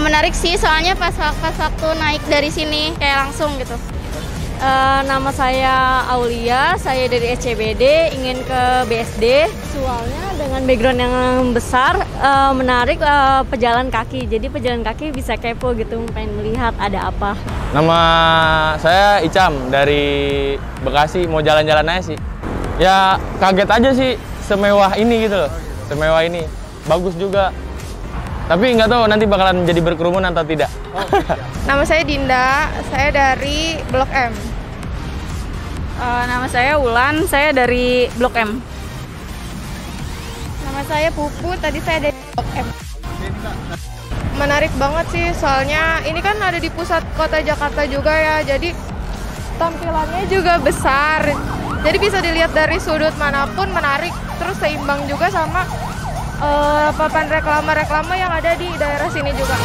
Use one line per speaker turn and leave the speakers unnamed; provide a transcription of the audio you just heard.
menarik sih soalnya pas pas waktu naik dari sini kayak langsung gitu.
Uh, nama saya Aulia, saya dari SCBD, ingin ke BSD. Soalnya dengan background yang besar, uh, menarik uh, pejalan kaki. Jadi pejalan kaki bisa kepo gitu, pengen melihat ada apa.
Nama saya Icam dari Bekasi, mau jalan-jalan aja sih. Ya kaget aja sih semewah ini gitu loh, semewah ini. Bagus juga. Tapi nggak tahu nanti bakalan menjadi berkerumun atau tidak. Oh,
nama saya Dinda, saya dari Blok M.
Uh, nama saya Wulan, saya dari Blok M.
Nama saya Pupu, tadi saya dari Blok M. Menarik banget sih, soalnya ini kan ada di pusat kota Jakarta juga ya, jadi tampilannya juga besar. Jadi bisa dilihat dari sudut mana pun menarik, terus seimbang juga sama uh, papan reklama-reklama yang ada di daerah sini juga.